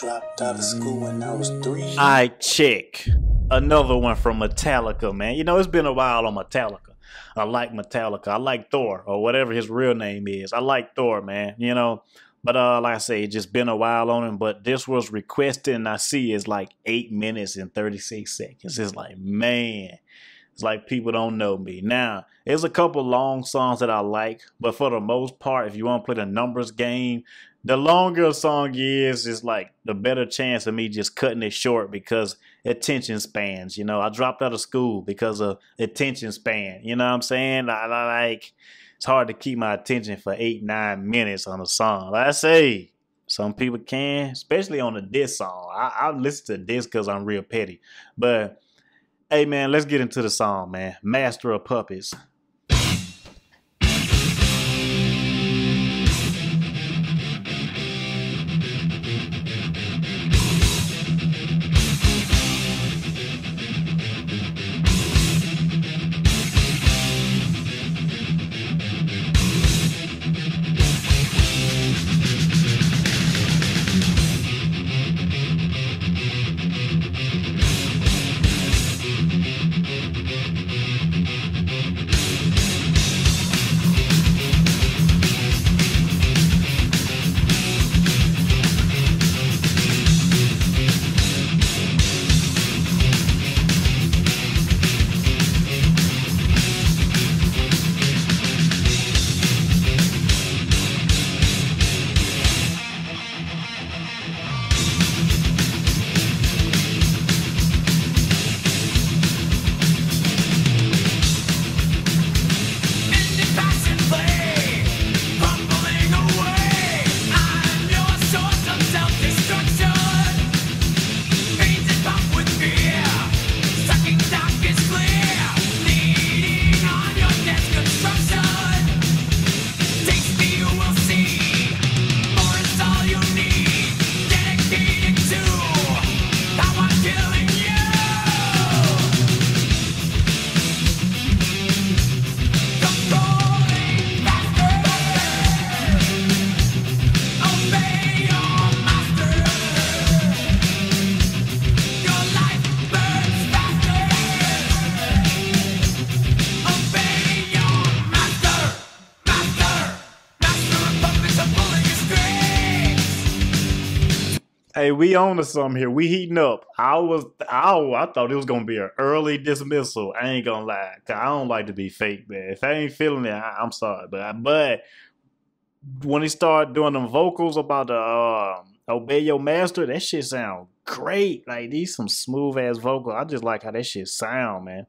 Dropped out of school when I was three. I check. Another one from Metallica, man. You know, it's been a while on Metallica. I like Metallica. I like Thor, or whatever his real name is. I like Thor, man. You know, but uh, like I say, it's just been a while on him. But this was requested, and I see it's like eight minutes and thirty six seconds. It's like, man, it's like people don't know me. Now, there's a couple long songs that I like, but for the most part, if you want to play the numbers game, the longer a song is, is like the better chance of me just cutting it short because attention spans. You know, I dropped out of school because of attention span. You know what I'm saying? I, I like it's hard to keep my attention for eight, nine minutes on a song. Like I say, some people can, especially on a diss song. I, I listen to this because I'm real petty. But hey man, let's get into the song, man. Master of Puppets. Hey, we on to something here. We heating up. I was, I, I thought it was gonna be an early dismissal. I ain't gonna lie, I don't like to be fake, man. If I ain't feeling it, I, am sorry, but but when he started doing them vocals about the uh, obey your master, that shit sound great. Like these some smooth ass vocals. I just like how that shit sound, man.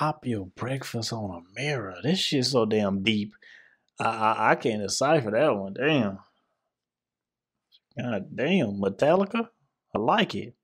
Chop your breakfast on a mirror. This shit's so damn deep. I, I, I can't decipher that one. Damn. God damn, Metallica. I like it.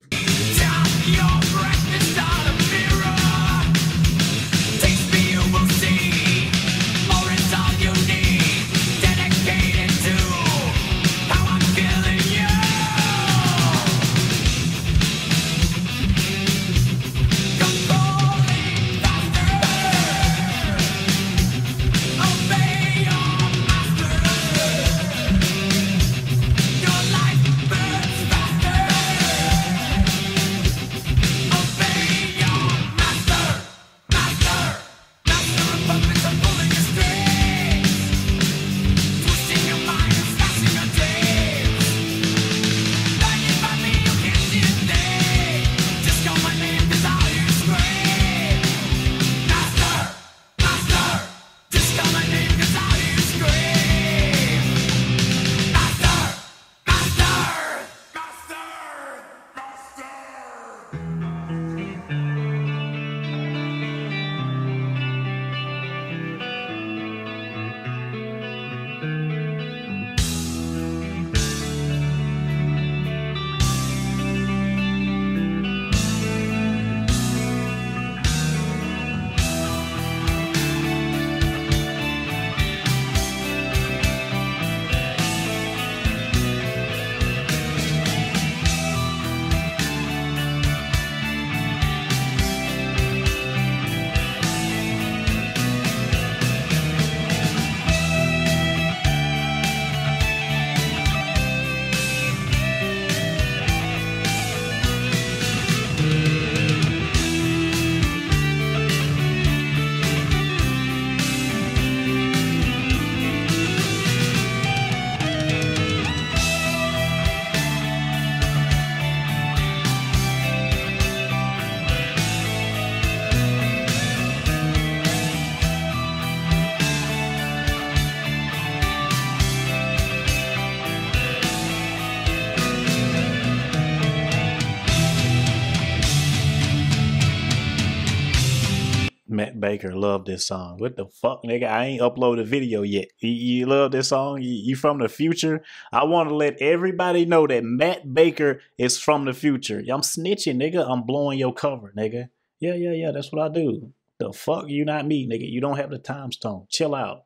Baker love this song. What the fuck, nigga? I ain't uploaded a video yet. You, you love this song? You, you from the future? I want to let everybody know that Matt Baker is from the future. I'm snitching, nigga. I'm blowing your cover, nigga. Yeah, yeah, yeah. That's what I do. The fuck, you not me, nigga. You don't have the time stone. Chill out.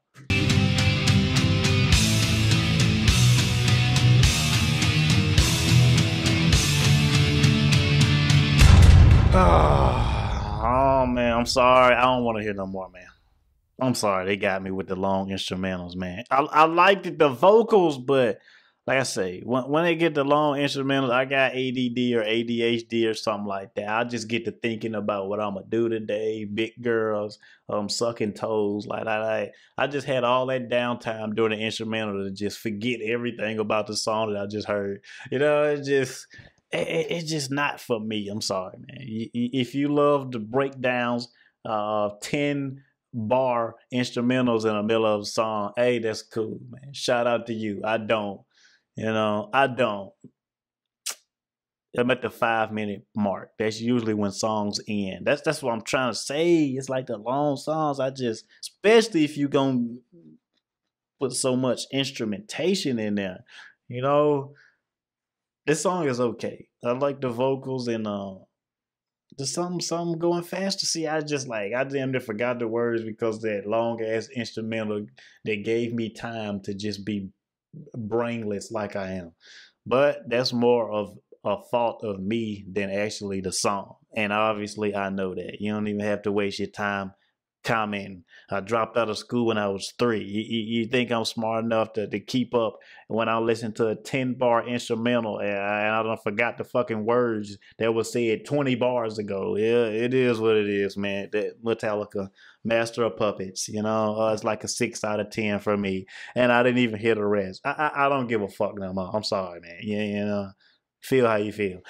Man, I'm sorry. I don't want to hear no more, man. I'm sorry. They got me with the long instrumentals, man. I I liked the vocals, but like I say, when when they get the long instrumentals, I got ADD or ADHD or something like that. I just get to thinking about what I'm gonna do today, big girls, um, sucking toes. Like I, I just had all that downtime during the instrumental to just forget everything about the song that I just heard. You know, it just it, it's just not for me. I'm sorry, man. If you love the breakdowns of uh, 10 bar instrumentals in the middle of a song, hey, that's cool, man. Shout out to you. I don't. You know, I don't. I'm at the five minute mark. That's usually when songs end. That's that's what I'm trying to say. It's like the long songs. I just, especially if you gonna put so much instrumentation in there, you know, this song is okay. I like the vocals and uh, there's something something going fast to see. I just like I damn near forgot the words because that long ass instrumental that gave me time to just be brainless like I am. But that's more of a fault of me than actually the song. And obviously I know that. You don't even have to waste your time comment. I dropped out of school when I was three. You, you, you, think I'm smart enough to, to keep up when I listen to a 10 bar instrumental and I, and I don't forgot the fucking words that was said 20 bars ago. Yeah, it is what it is, man. That Metallica, Master of Puppets, you know, uh, it's like a six out of 10 for me. And I didn't even hear the rest. I, I, I don't give a fuck no more. I'm sorry, man. Yeah, you know feel how you feel.